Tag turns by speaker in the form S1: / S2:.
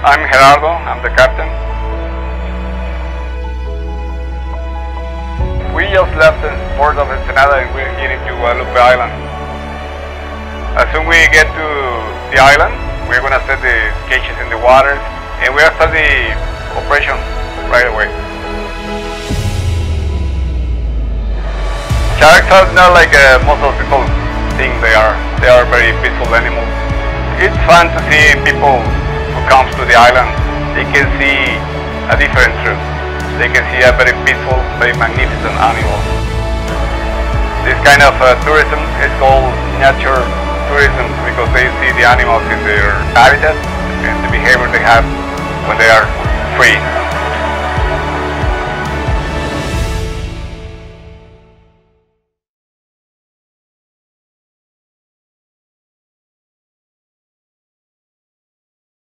S1: I'm Gerardo, I'm the captain. We just left the port of Ensenada and we're heading to Guadalupe Island. As soon as we get to the island, we're gonna set the cages in the water and we're start the operation right away. Sharks are not like uh, most of people think they are. They are very peaceful animals. It's fun to see people to the island. They can see a different truth. They can see a very peaceful, very magnificent animal. This kind of uh, tourism is called nature tourism because they see the animals in their habitat and the behavior they have